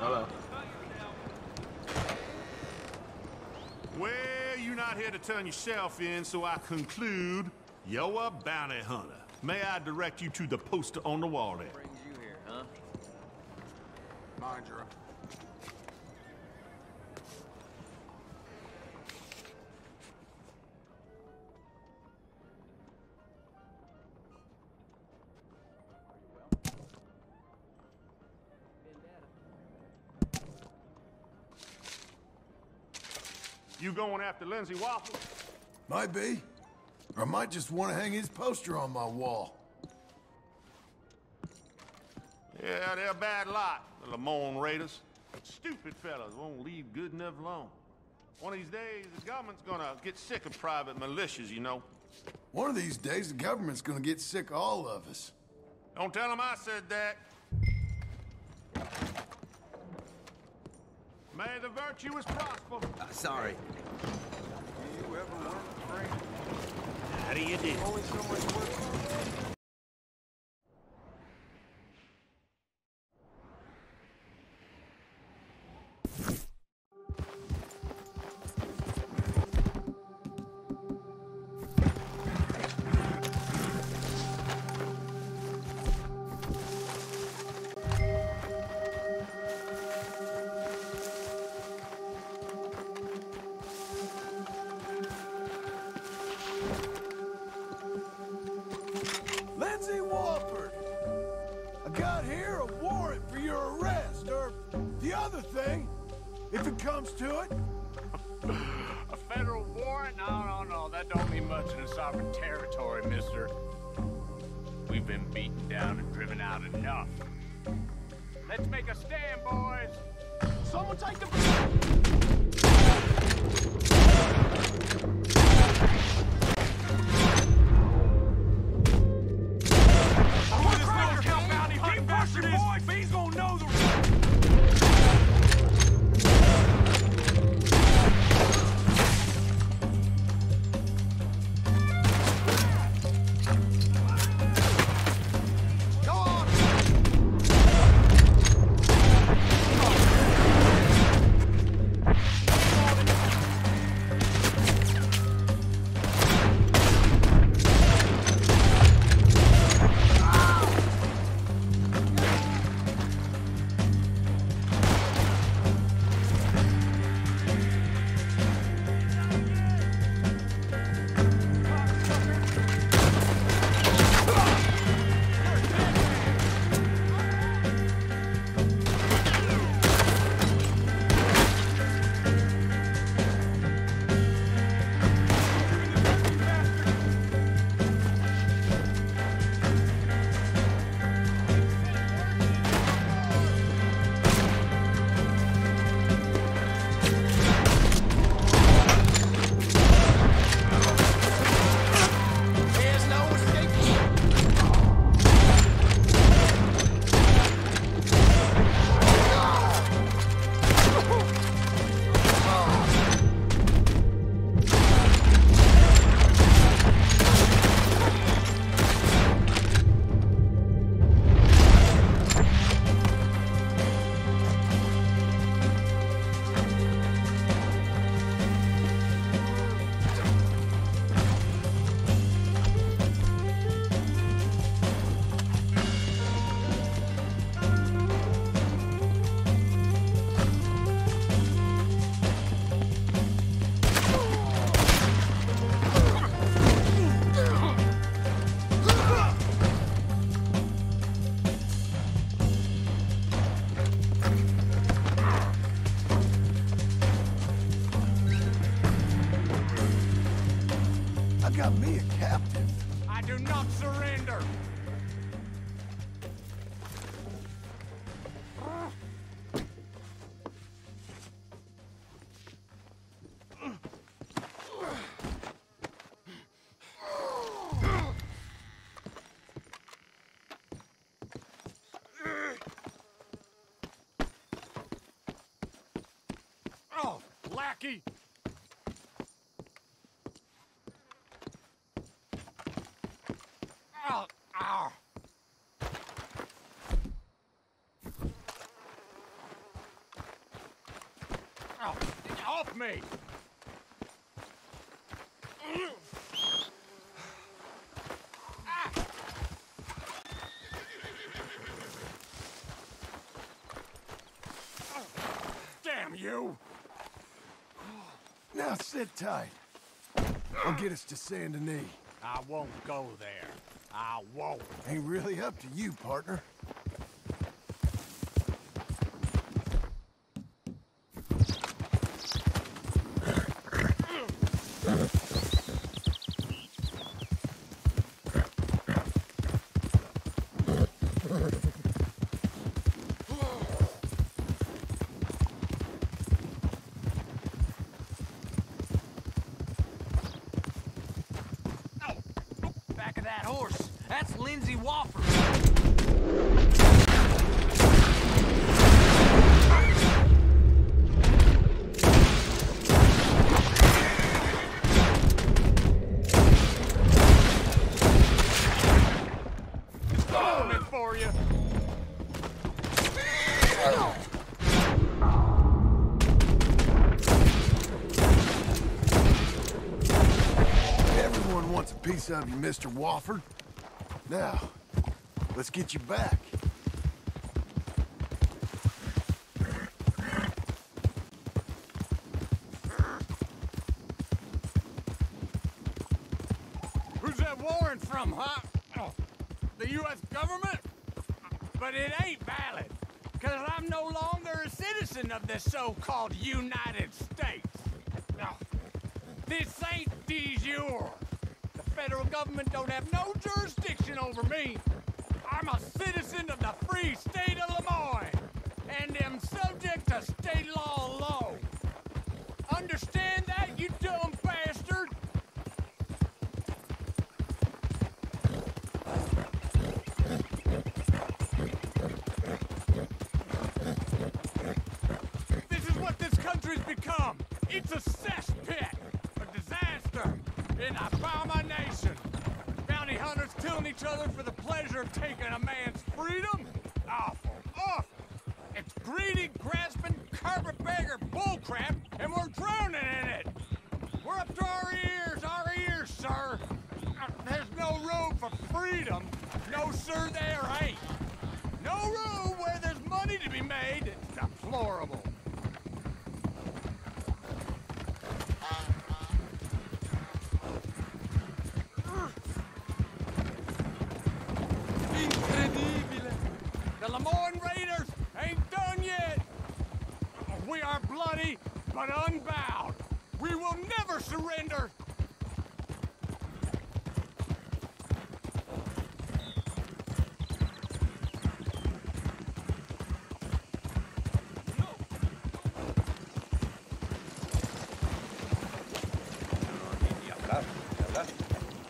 Hello. Well, you're not here to turn yourself in, so I conclude you're a bounty hunter. May I direct you to the poster on the wall there? Brings you here, huh? Mind your... You going after Lindsay Wofford? Might be. Or I might just want to hang his poster on my wall. Yeah, they're a bad lot, the Lemoyne Raiders. Stupid fellas won't leave good enough alone. One of these days, the government's gonna get sick of private militias, you know. One of these days, the government's gonna get sick of all of us. Don't tell them I said that. May the virtuous prosper. Uh, sorry. You ever work free? How do you do? Comes to it. A federal warrant? No, no, no. That don't mean much in a sovereign territory, mister. We've been beaten down and driven out enough. Let's make a stand, boys. Someone take the... got me a captive. I do not surrender. Oh, lackey! Oh, ow. Oh, get off me! Damn you! Now sit tight. I'll get us to Saint Denis. I won't go there. I won't. Ain't really up to you, partner. Oh, oh, back of that horse. That's Lindsay Wofford. Everyone wants a piece of you, Mr. Wofford. Now, let's get you back. Who's that warrant from, huh? The U.S. government? But it ain't valid, because I'm no longer a citizen of this so-called United States. Oh, this ain't de jure. Federal government don't have no jurisdiction over me. I'm a citizen of the free state of Lemoyne, and am subject to state law alone. Understand that, you dumb bastard? This is what this country's become. It's a cesspit, a disaster, an abomination. Killing each other for the pleasure of taking a man's freedom? Awful, awful. It's greedy, grasping, carpetbagger bullcrap, and we're drowning in it. We're up to our ears, our ears, sir. There's no room for freedom. No, sir, there ain't. No room where there's money to be made. It's deplorable. Incredibile. The Lemoyne Raiders ain't done yet. We are bloody, but unbound. We will never surrender.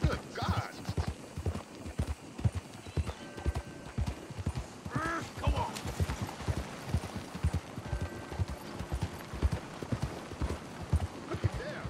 Good God! Come on! Look at there!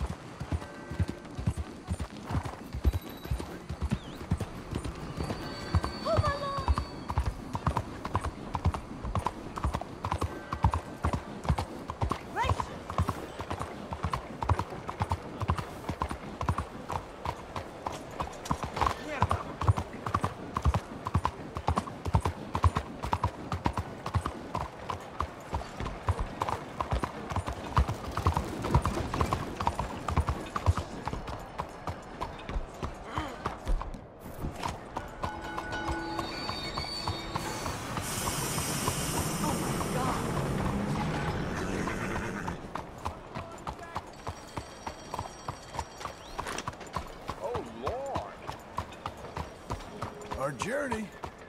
Journey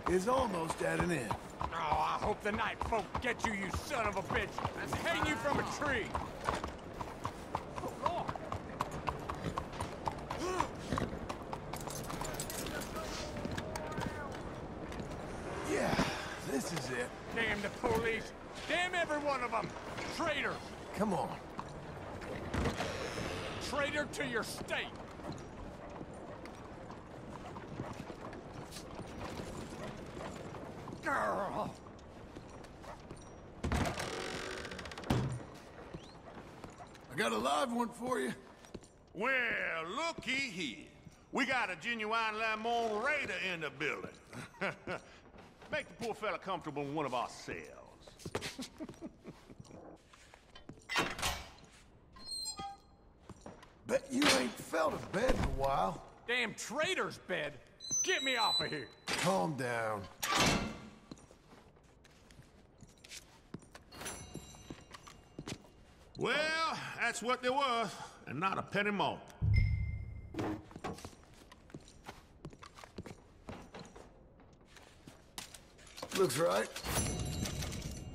is almost at an end. Oh, I hope the night folk get you, you son of a bitch, and hang you from a tree. Yeah, this is it. Damn the police. Damn every one of them. Traitor. Come on. Traitor to your state. I got a live one for you. Well, looky here. We got a genuine Lemoyne Raider in the building. Make the poor fella comfortable in one of our cells. Bet you ain't felt a bed in a while. Damn traitor's bed. Get me off of here. Calm down. Well, that's what there was, and not a penny more. Looks right.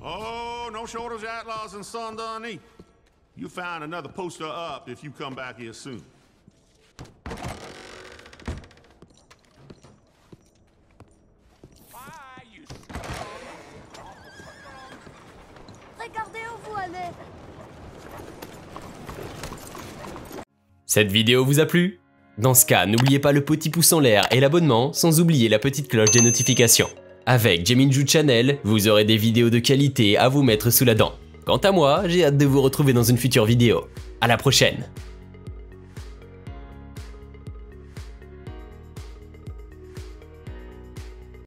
Oh, no shortage of outlaws in underneath. You find another poster up if you come back here soon. Cette vidéo vous a plu? Dans ce cas, n'oubliez pas le petit pouce en l'air et l'abonnement, sans oublier la petite cloche des notifications. Avec Jaminju Channel, vous aurez des vidéos de qualité à vous mettre sous la dent. Quant à moi, j'ai hâte de vous retrouver dans une future vidéo. À la prochaine